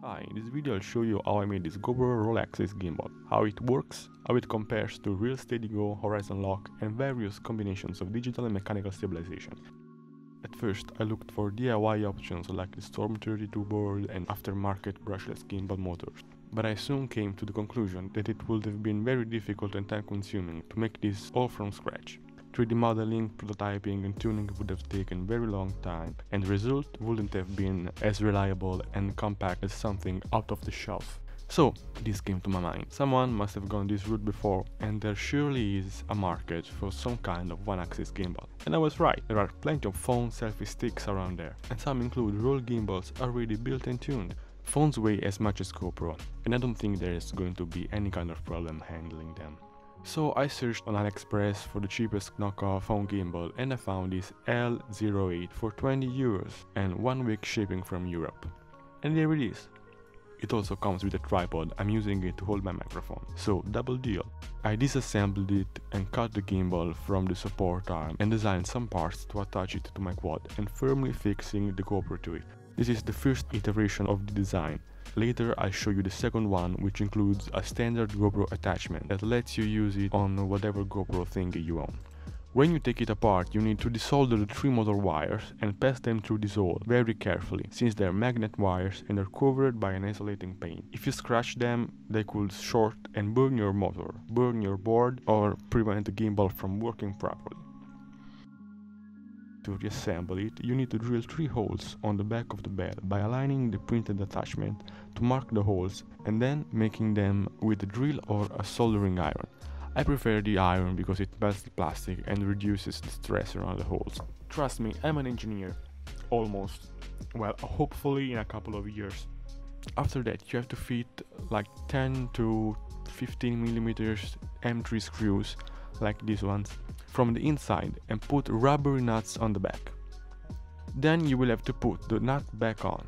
Hi, in this video I'll show you how I made this GoPro Roll Axis gimbal, how it works, how it compares to ReelSteady Go, Horizon Lock and various combinations of digital and mechanical stabilization. At first I looked for DIY options like the Storm 32 board and aftermarket brushless gimbal motors, but I soon came to the conclusion that it would have been very difficult and time consuming to make this all from scratch. 3D modeling, prototyping and tuning would have taken very long time and the result wouldn't have been as reliable and compact as something out of the shelf. So, this came to my mind. Someone must have gone this route before, and there surely is a market for some kind of one-axis gimbal. And I was right, there are plenty of phone selfie sticks around there, and some include roll gimbals already built and tuned. Phones weigh as much as GoPro, and I don't think there is going to be any kind of problem handling them. So I searched on AliExpress for the cheapest knockoff phone gimbal and I found this L08 for 20 euros and one week shipping from Europe. And there it is. It also comes with a tripod, I'm using it to hold my microphone, so double deal. I disassembled it and cut the gimbal from the support arm and designed some parts to attach it to my quad and firmly fixing the GoPro to it. This is the first iteration of the design. Later I'll show you the second one which includes a standard GoPro attachment that lets you use it on whatever GoPro thing you own. When you take it apart, you need to desolder the three motor wires and pass them through this hole very carefully, since they are magnet wires and are covered by an isolating paint. If you scratch them, they could short and burn your motor, burn your board, or prevent the gimbal from working properly to reassemble it, you need to drill three holes on the back of the bed by aligning the printed attachment to mark the holes and then making them with a drill or a soldering iron. I prefer the iron because it melts the plastic and reduces the stress around the holes. Trust me, I'm an engineer. Almost. Well, hopefully in a couple of years. After that, you have to fit like 10 to 15 millimeters M3 screws like these ones, from the inside and put rubber nuts on the back. Then you will have to put the nut back on.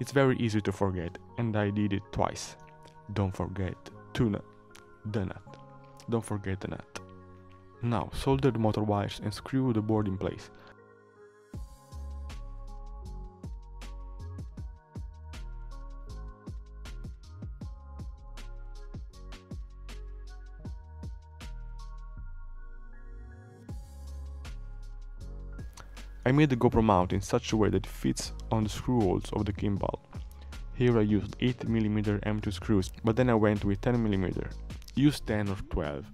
It's very easy to forget and I did it twice. Don't forget to nut, the nut. Don't forget the nut. Now solder the motor wires and screw the board in place. I made the GoPro mount in such a way that it fits on the screw holes of the gimbal. Here I used 8mm M2 screws, but then I went with 10mm. Use 10 or 12.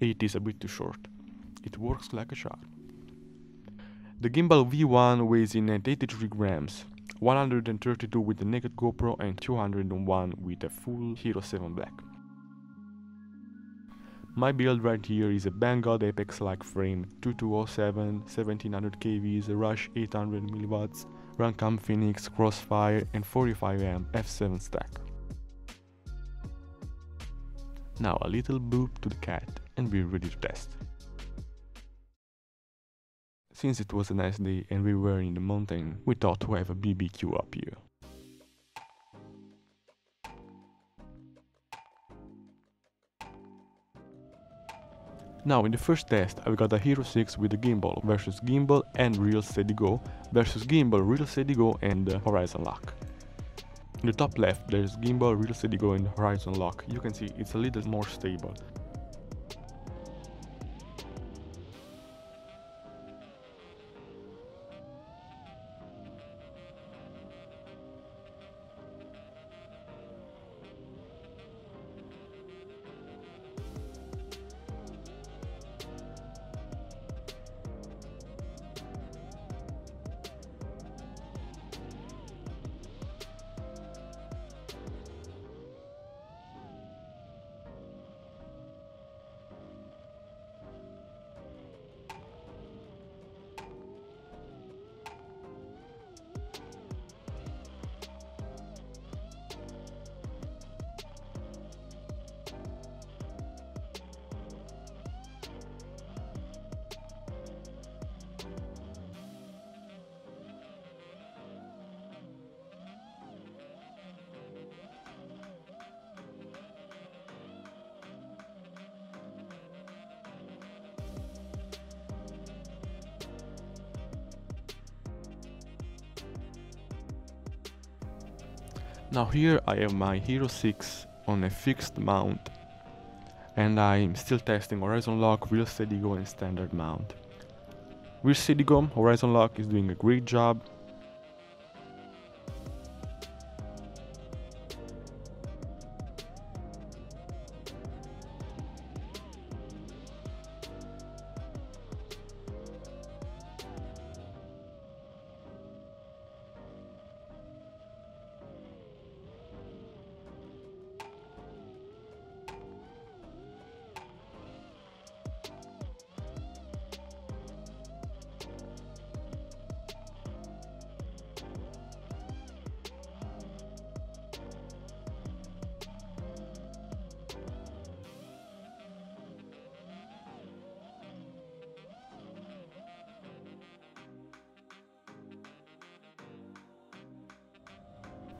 8 is a bit too short. It works like a charm. The gimbal V1 weighs in at 83 grams, 132 with the naked GoPro and 201 with a full Hero 7 Black. My build right here is a Banggood Apex-like frame, 2207, 1700 kVs, a Rush 800mW, Runcam Phoenix, Crossfire and 45M f7 stack. Now a little boop to the cat and we're ready to test. Since it was a nice day and we were in the mountain, we thought to have a BBQ up here. Now in the first test I've got a Hero 6 with a gimbal versus gimbal and ReelSteady Go versus gimbal, ReelSteady Go and uh, Horizon Lock. In the top left there's gimbal, ReelSteady Go and Horizon Lock. You can see it's a little more stable. Now here I have my Hero 6 on a fixed mount and I'm still testing Horizon Lock, Real Go and Standard Mount. Real Go, Horizon Lock is doing a great job,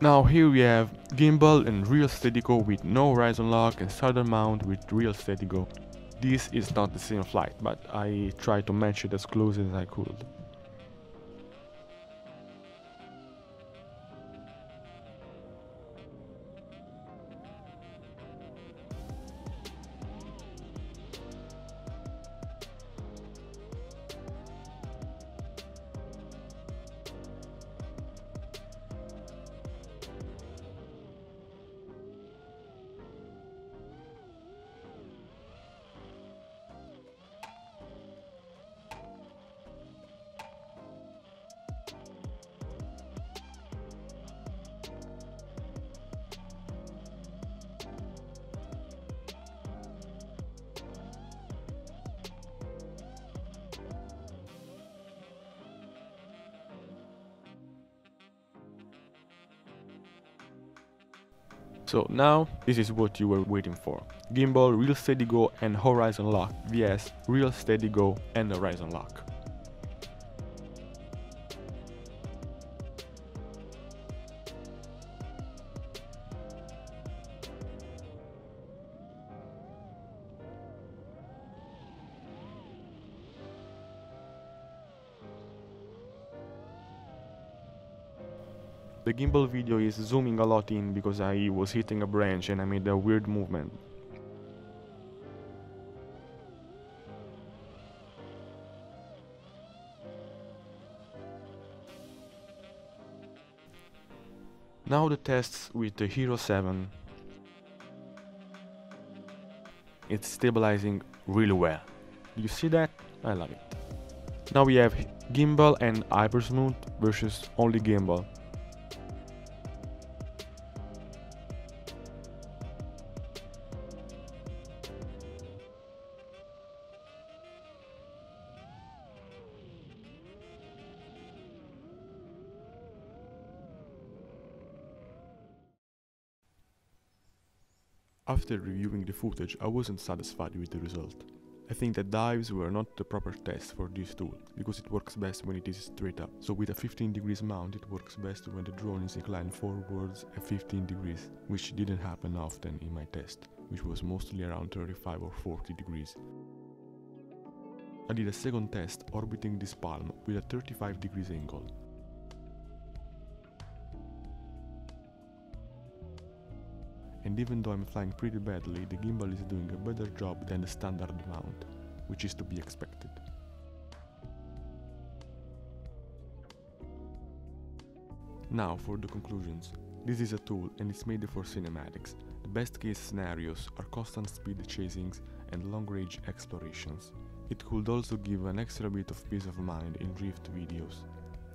Now here we have gimbal and ReelSteady Go with no horizon lock and southern mount with ReelSteady Go. This is not the same flight, but I tried to match it as close as I could. So now this is what you were waiting for. Gimbal, ReelSteady Go and Horizon Lock vs ReelSteady Go and Horizon Lock. The gimbal video is zooming a lot in because I was hitting a branch and I made a weird movement. Now the tests with the Hero 7. It's stabilizing really well. You see that? I love it. Now we have gimbal and hypersmooth versus only gimbal. After reviewing the footage, I wasn't satisfied with the result. I think that dives were not the proper test for this tool, because it works best when it is straight up. So with a 15 degrees mount it works best when the drone is inclined forwards at 15 degrees, which didn't happen often in my test, which was mostly around 35 or 40 degrees. I did a second test orbiting this palm with a 35 degrees angle, and even though I'm flying pretty badly, the gimbal is doing a better job than the standard mount, which is to be expected. Now for the conclusions. This is a tool and it's made for cinematics. The best case scenarios are constant speed chasings and long range explorations. It could also give an extra bit of peace of mind in drift videos.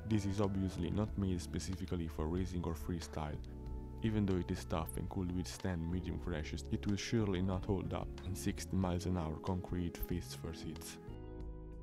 This is obviously not made specifically for racing or freestyle, even though it is tough and could withstand medium crashes, it will surely not hold up in 60 miles an hour concrete face first hits.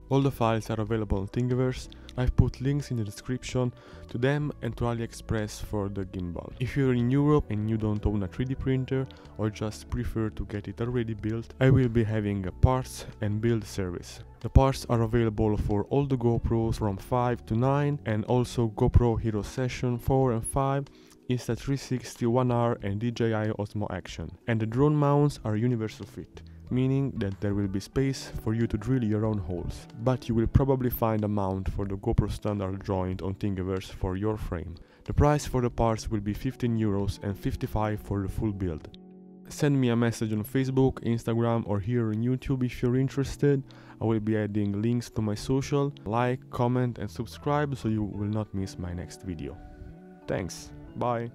All the files are available on Thingiverse, I've put links in the description to them and to AliExpress for the gimbal. If you're in Europe and you don't own a 3D printer or just prefer to get it already built, I will be having a parts and build service. The parts are available for all the GoPros from 5 to 9 and also GoPro Hero Session 4 and 5 Insta360 One R and DJI Osmo Action, and the drone mounts are universal fit, meaning that there will be space for you to drill your own holes, but you will probably find a mount for the GoPro standard joint on Thingiverse for your frame. The price for the parts will be 15 euros and 55 for the full build. Send me a message on Facebook, Instagram or here on YouTube if you're interested. I will be adding links to my social. Like, comment and subscribe so you will not miss my next video. Thanks. Bye.